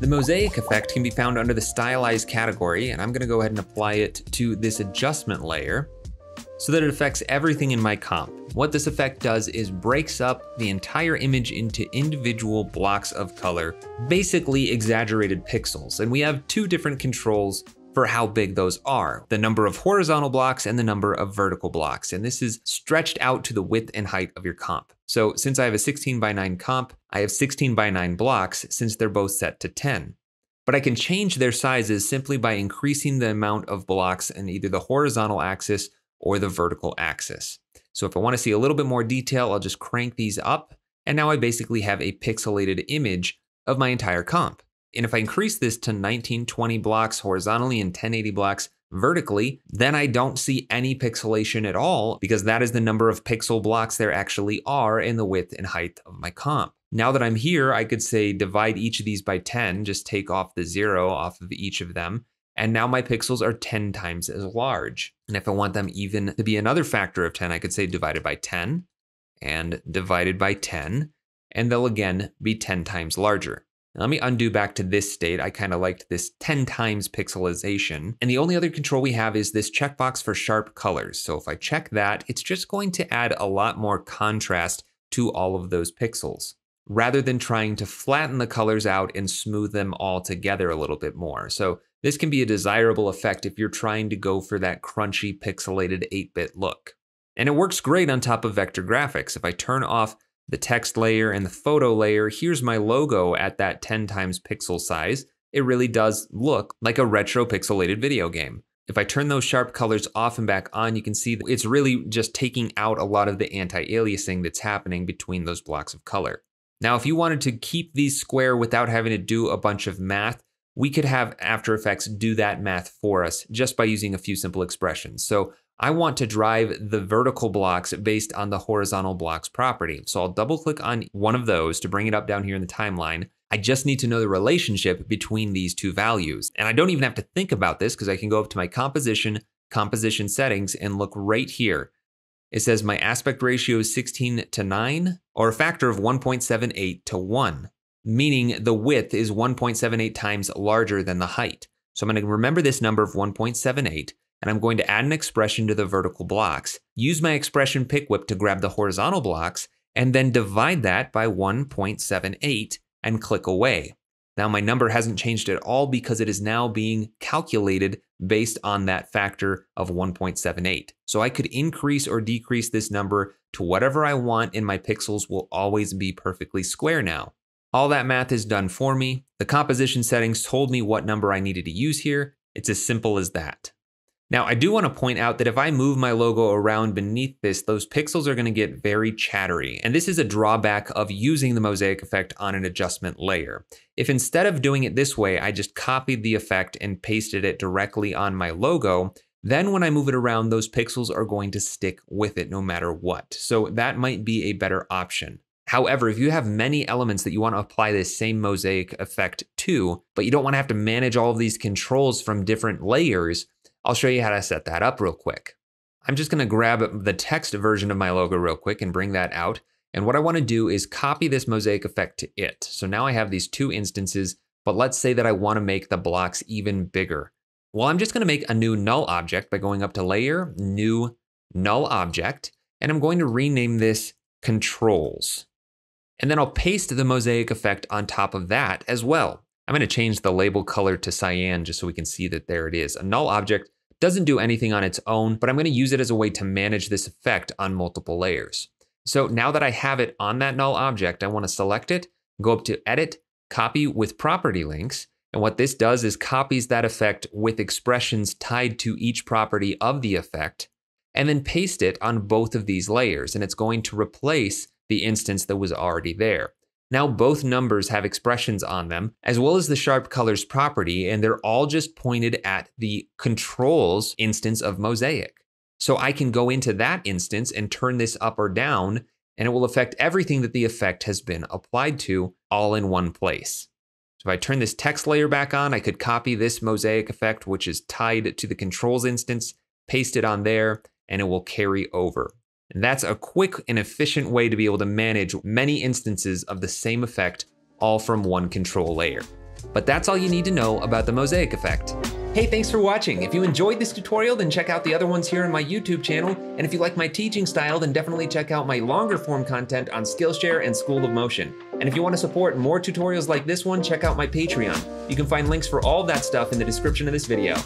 The mosaic effect can be found under the stylized category, and I'm gonna go ahead and apply it to this adjustment layer so that it affects everything in my comp. What this effect does is breaks up the entire image into individual blocks of color, basically exaggerated pixels. And we have two different controls for how big those are, the number of horizontal blocks and the number of vertical blocks. And this is stretched out to the width and height of your comp. So since I have a 16 by 9 comp, I have 16 by 9 blocks since they're both set to 10. But I can change their sizes simply by increasing the amount of blocks in either the horizontal axis or the vertical axis. So if I want to see a little bit more detail, I'll just crank these up. And now I basically have a pixelated image of my entire comp. And if I increase this to 1920 blocks horizontally and 1080 blocks vertically, then I don't see any pixelation at all because that is the number of pixel blocks there actually are in the width and height of my comp. Now that I'm here, I could say divide each of these by 10, just take off the zero off of each of them, and now my pixels are 10 times as large. And if I want them even to be another factor of 10, I could say divided by 10 and divided by 10, and they'll again be 10 times larger. Let me undo back to this state. I kind of liked this 10 times pixelization. And the only other control we have is this checkbox for sharp colors. So if I check that, it's just going to add a lot more contrast to all of those pixels rather than trying to flatten the colors out and smooth them all together a little bit more. So this can be a desirable effect if you're trying to go for that crunchy pixelated 8-bit look. And it works great on top of vector graphics. If I turn off the text layer and the photo layer, here's my logo at that 10 times pixel size. It really does look like a retro pixelated video game. If I turn those sharp colors off and back on, you can see that it's really just taking out a lot of the anti-aliasing that's happening between those blocks of color. Now, if you wanted to keep these square without having to do a bunch of math, we could have After Effects do that math for us just by using a few simple expressions. So I want to drive the vertical blocks based on the horizontal blocks property. So I'll double click on one of those to bring it up down here in the timeline. I just need to know the relationship between these two values. And I don't even have to think about this because I can go up to my composition, composition settings, and look right here. It says my aspect ratio is 16 to 9 or a factor of 1.78 to 1 meaning the width is 1.78 times larger than the height. So I'm going to remember this number of 1.78 and I'm going to add an expression to the vertical blocks, use my expression pick whip to grab the horizontal blocks, and then divide that by 1.78 and click away. Now my number hasn't changed at all because it is now being calculated based on that factor of 1.78. So I could increase or decrease this number to whatever I want and my pixels will always be perfectly square now. All that math is done for me. The composition settings told me what number I needed to use here. It's as simple as that. Now, I do want to point out that if I move my logo around beneath this, those pixels are going to get very chattery. And this is a drawback of using the mosaic effect on an adjustment layer. If instead of doing it this way, I just copied the effect and pasted it directly on my logo, then when I move it around, those pixels are going to stick with it no matter what. So that might be a better option. However, if you have many elements that you want to apply this same mosaic effect to, but you don't want to have to manage all of these controls from different layers, I'll show you how to set that up real quick. I'm just going to grab the text version of my logo real quick and bring that out. And what I want to do is copy this mosaic effect to it. So now I have these two instances, but let's say that I want to make the blocks even bigger. Well, I'm just going to make a new null object by going up to Layer, New, Null Object, and I'm going to rename this Controls. And then I'll paste the mosaic effect on top of that as well. I'm going to change the label color to cyan just so we can see that there it is. A null object doesn't do anything on its own, but I'm going to use it as a way to manage this effect on multiple layers. So now that I have it on that null object, I want to select it, go up to Edit, Copy with Property Links, and what this does is copies that effect with expressions tied to each property of the effect, and then paste it on both of these layers. And it's going to replace the instance that was already there. Now both numbers have expressions on them, as well as the sharp colors property, and they're all just pointed at the controls instance of Mosaic. So I can go into that instance and turn this up or down, and it will affect everything that the effect has been applied to all in one place. So if I turn this text layer back on, I could copy this Mosaic effect, which is tied to the controls instance, paste it on there, and it will carry over. And that's a quick and efficient way to be able to manage many instances of the same effect all from one control layer. But that's all you need to know about the mosaic effect. Hey, thanks for watching. If you enjoyed this tutorial, then check out the other ones here on my YouTube channel. And if you like my teaching style, then definitely check out my longer form content on Skillshare and School of Motion. And if you want to support more tutorials like this one, check out my Patreon. You can find links for all that stuff in the description of this video.